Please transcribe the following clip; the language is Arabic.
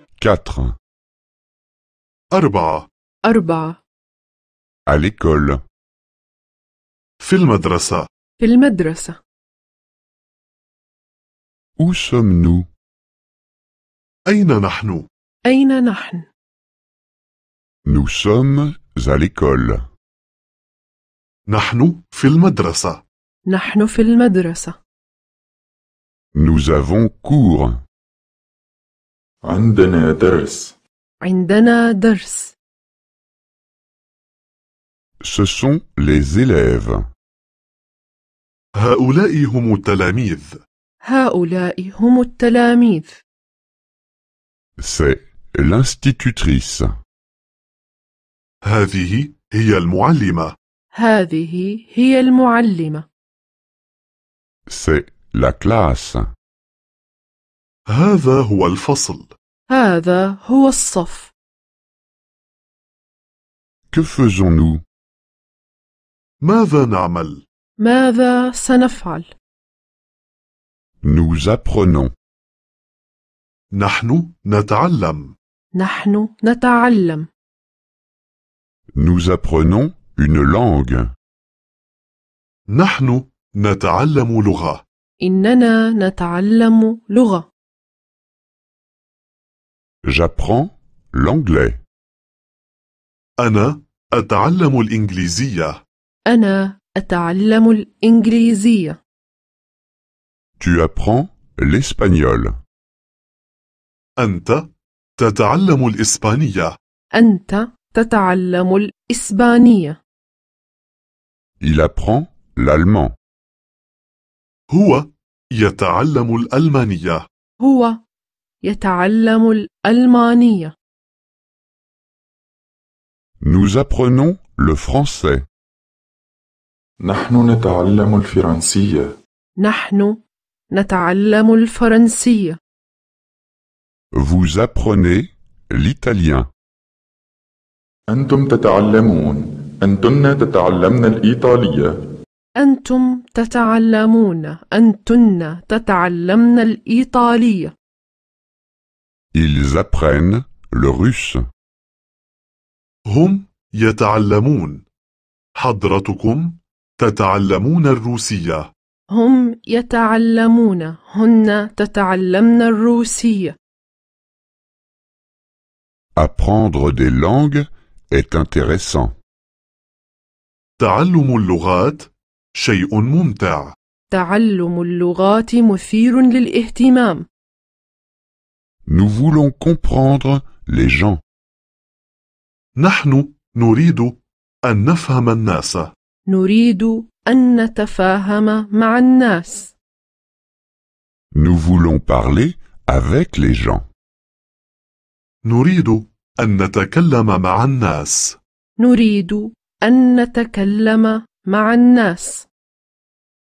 4. أربعة أربعة À l'école. في المدرسة في المدرسة Où sommes-nous أين نحن؟ أين نحن؟ Nous sommes à l'école. نحن في المدرسة نحن في المدرسة Nous avons cours. عندنا درس. عندنا درس. Ce sont les élèves. هؤلاء هم التلاميذ. هؤلاء هم التلاميذ. C'est l'institutrice. هذه هي المعلمة. هذه هي المعلمة. C'est la classe. هذا هو الفصل. هذا هو الصف Que faisons-nous ماذا نعمل؟ ماذا سنفعل؟ Nous apprenons. نحن نتعلم نحن نتعلم Nous apprenons une langue. نحن نتعلم لغة إننا نتعلم لغة J'apprends l'anglais. أنا أتعلم الإنجليزية أنا أتعلم الإنجليزية Tu apprends l'espagnol. أنت تتعلم الإسبانية أنت تتعلم الإسبانية Il apprend l'allemand. هو يتعلم الألمانية هو يتعلم الألمانية. Nous apprenons le français. نحن نتعلم الفرنسية. نحن نتعلم الفرنسية. Vous apprenez l'italien. أنتم تتعلمون. أنتن تتعلمن الإيطالية. أنتم تتعلمون. أنتن تتعلمن الإيطالية. Ils apprennent le russe. هم يتعلمون. حضرتكم تتعلمون الروسية. هم يتعلمون. هن تتعلمن الروسية. Apprendre des langues est intéressant. تعلم اللغات شيء ممتع. تعلم اللغات مثير للاهتمام. Nous voulons comprendre les gens. نحن نريد أن نفهم الناس نريد أن نتفاهم مع الناس Nous voulons parler avec les gens. نريد أن نتكلم مع الناس نريد أن نتكلم مع الناس